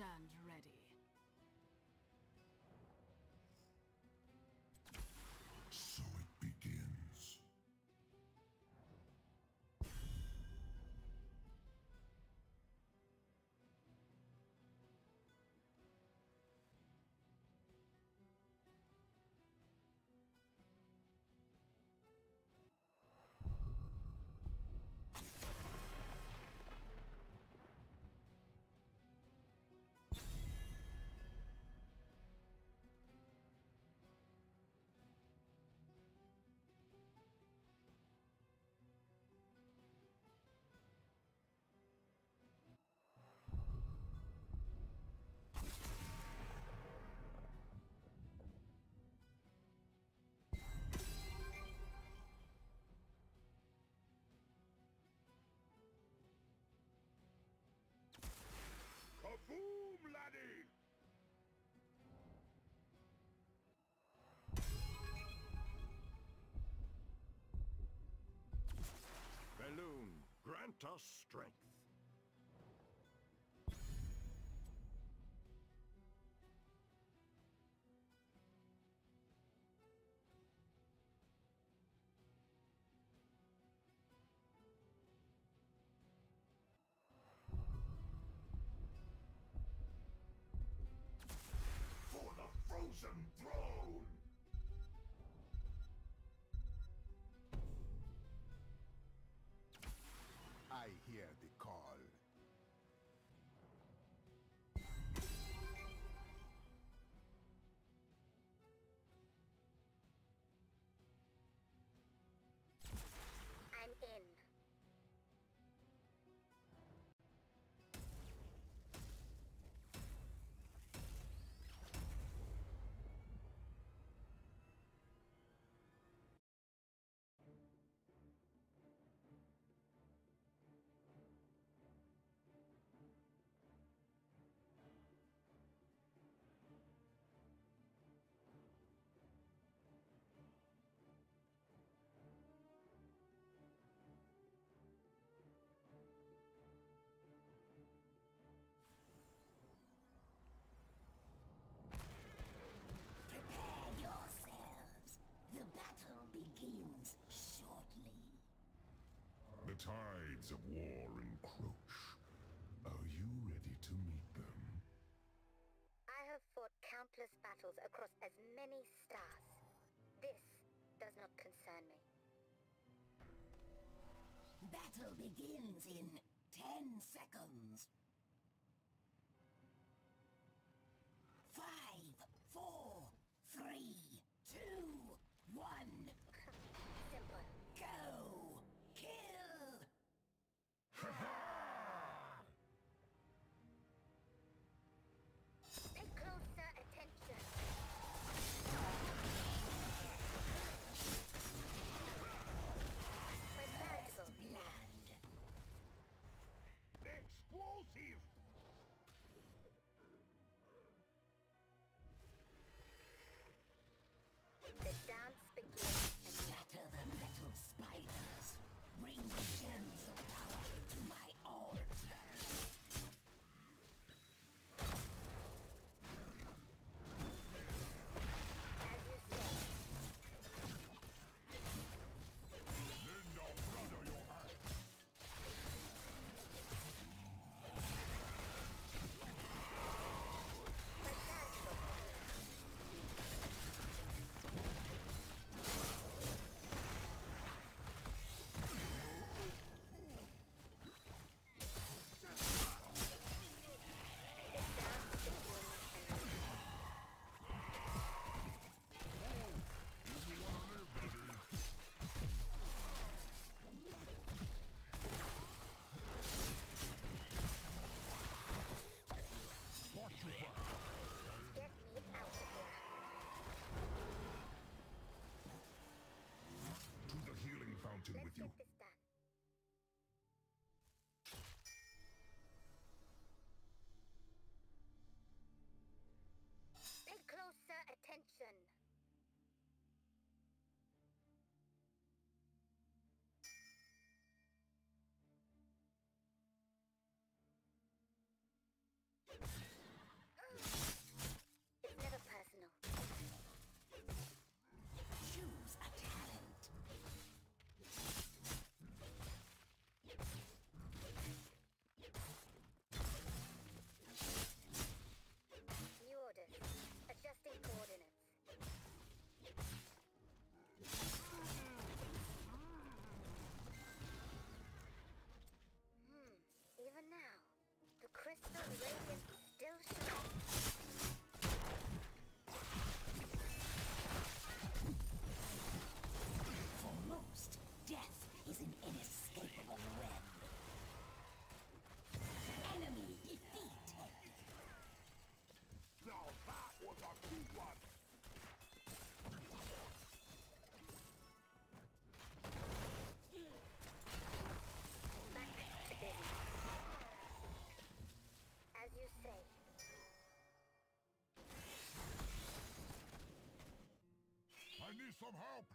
stand Grant us strength. For the frozen tides of war encroach. Are you ready to meet them? I have fought countless battles across as many stars. This does not concern me. Battle begins in 10 seconds. The some help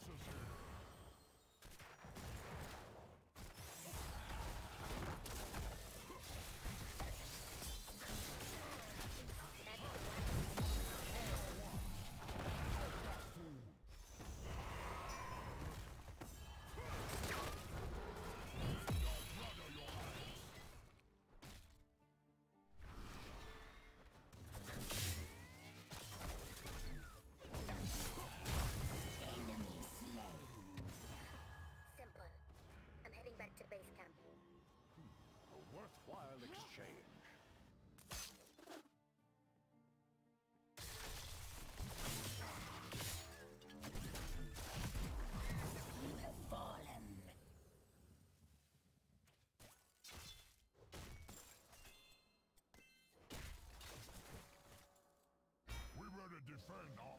defenses here. Defend our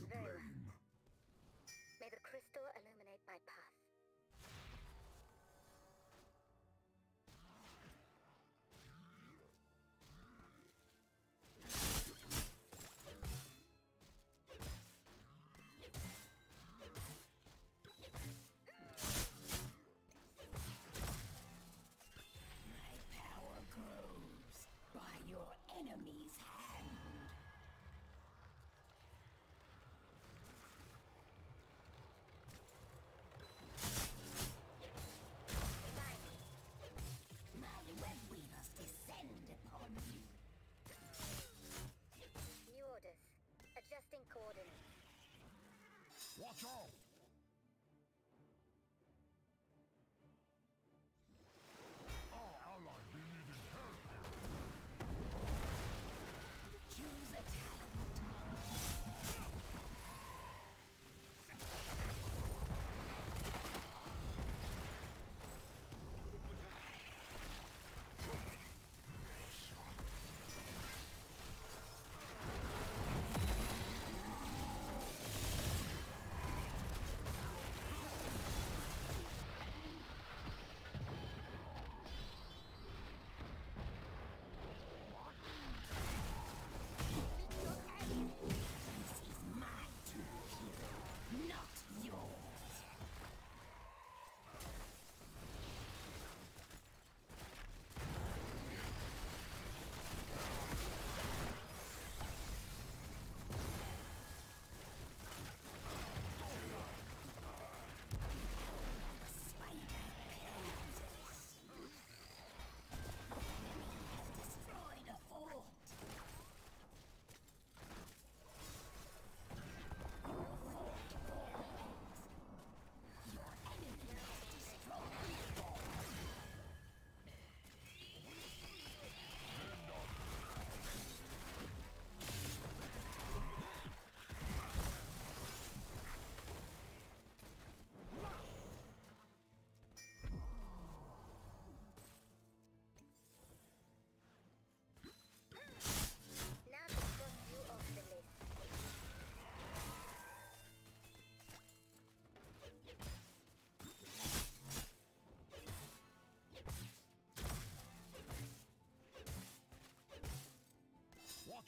to Very Watch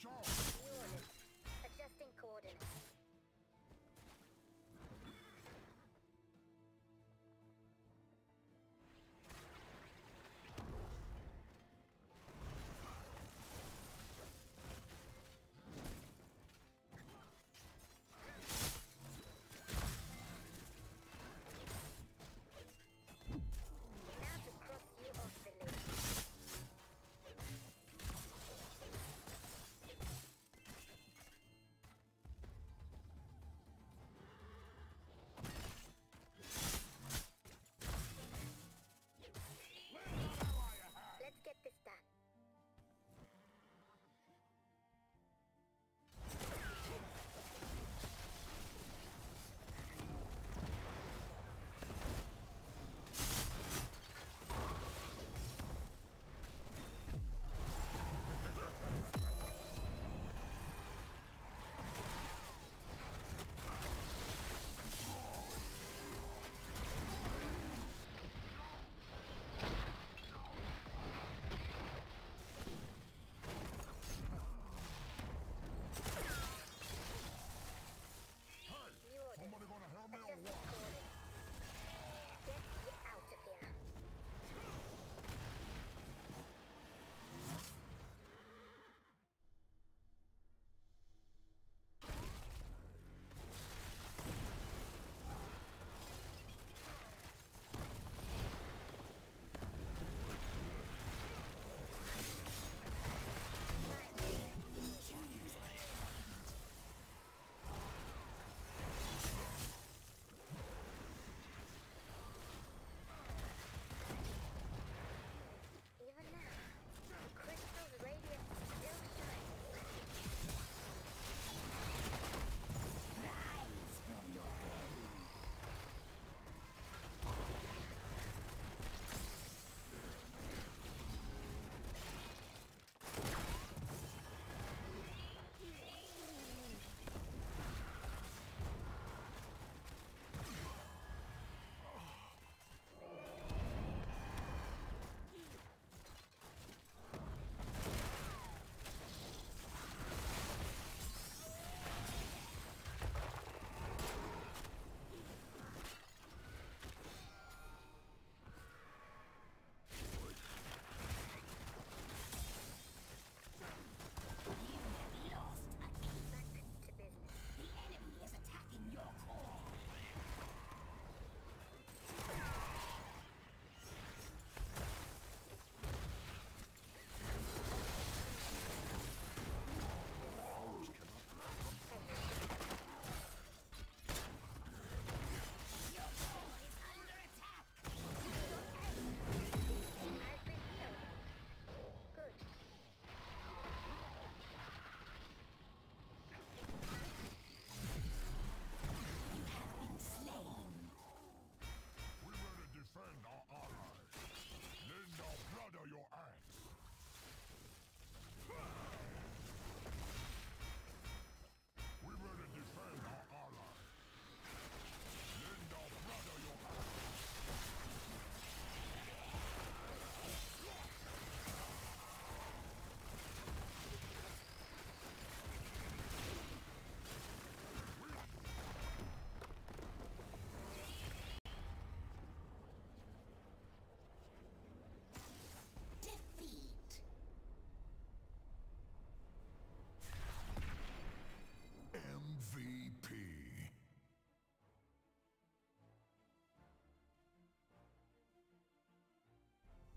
Out!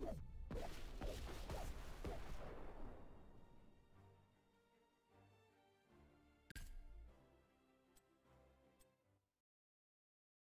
you